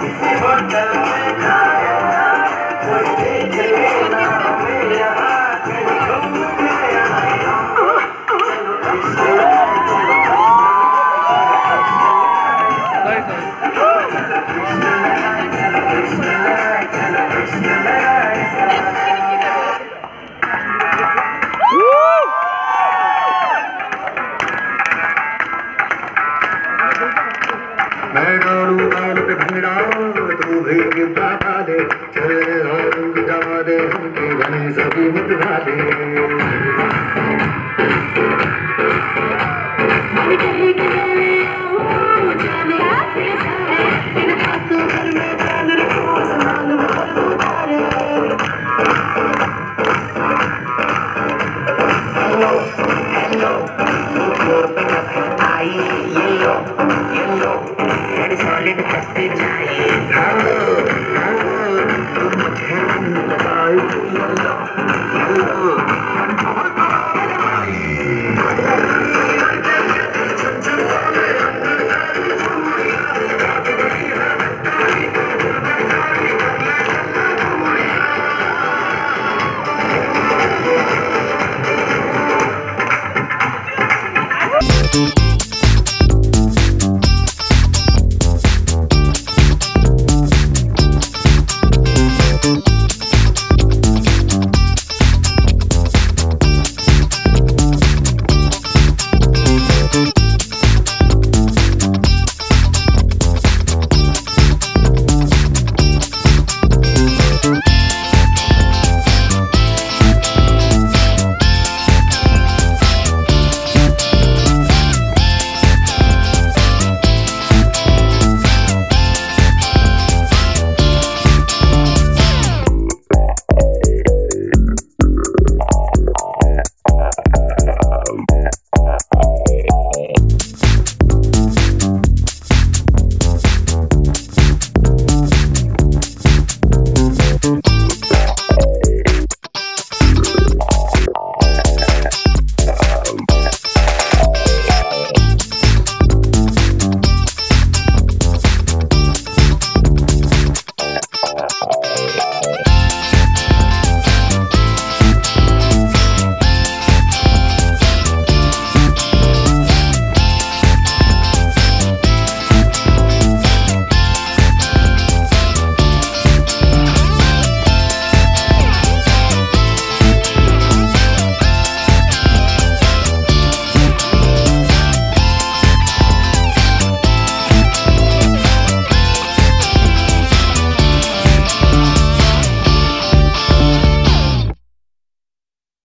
किसी होटल में चला रे भी सभी मु मालिक भक्ति चाहिए तुम